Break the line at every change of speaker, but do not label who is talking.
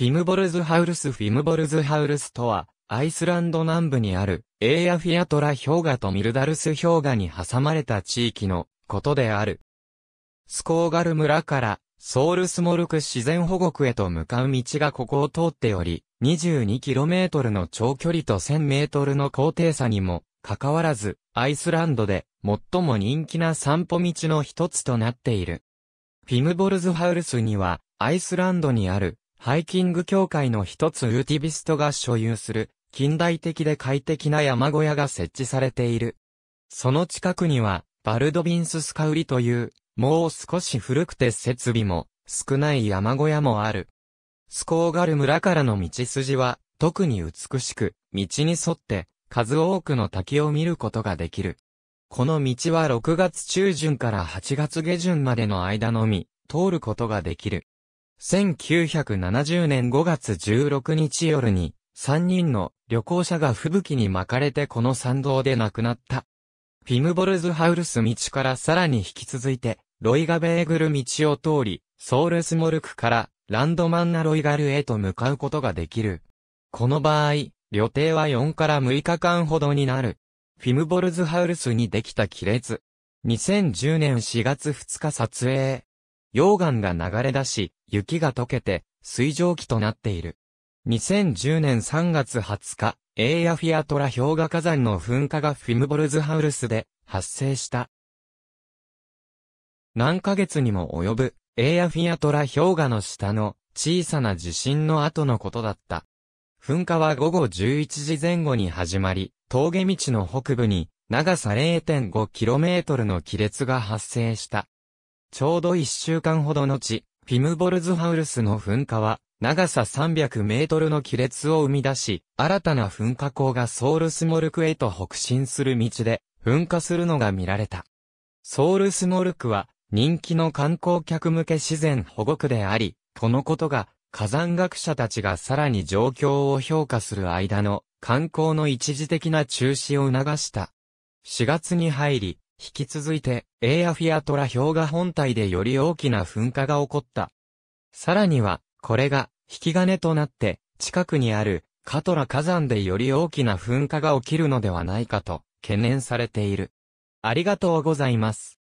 フィムボルズハウルスフィムボルズハウルスとは、アイスランド南部にある、エーヤフィアトラ氷河とミルダルス氷河に挟まれた地域のことである。スコーガル村から、ソールスモルク自然保護区へと向かう道がここを通っており、22km の長距離と 1000m の高低差にも、かかわらず、アイスランドで最も人気な散歩道の一つとなっている。フィムボルズハウルスには、アイスランドにある、ハイキング協会の一つウーティビストが所有する、近代的で快適な山小屋が設置されている。その近くには、バルドビンススカウリという、もう少し古くて設備も少ない山小屋もある。スコーガル村からの道筋は特に美しく、道に沿って数多くの滝を見ることができる。この道は6月中旬から8月下旬までの間のみ通ることができる。1970年5月16日夜に3人の旅行者が吹雪に巻かれてこの山道で亡くなった。フィムボルズハウルス道からさらに引き続いて、ロイガベーグル道を通り、ソウルスモルクからランドマンナロイガルへと向かうことができる。この場合、旅程は4から6日間ほどになる。フィムボルズハウルスにできた亀裂。2010年4月2日撮影。溶岩が流れ出し、雪が溶けて、水蒸気となっている。2010年3月20日、エーヤフィアトラ氷河火山の噴火がフィムボルズハウルスで発生した。何ヶ月にも及ぶエーヤフィアトラ氷河の下の小さな地震の後のことだった。噴火は午後11時前後に始まり、峠道の北部に長さ 0.5km の亀裂が発生した。ちょうど1週間ほど後、フィムボルズハウルスの噴火は長さ300メートルの亀裂を生み出し、新たな噴火口がソウルスモルクへと北進する道で噴火するのが見られた。ソウルスモルクは人気の観光客向け自然保護区であり、このことが火山学者たちがさらに状況を評価する間の観光の一時的な中止を促した。4月に入り、引き続いて、エーアフィアトラ氷河本体でより大きな噴火が起こった。さらには、これが、引き金となって、近くにある、カトラ火山でより大きな噴火が起きるのではないかと、懸念されている。ありがとうございます。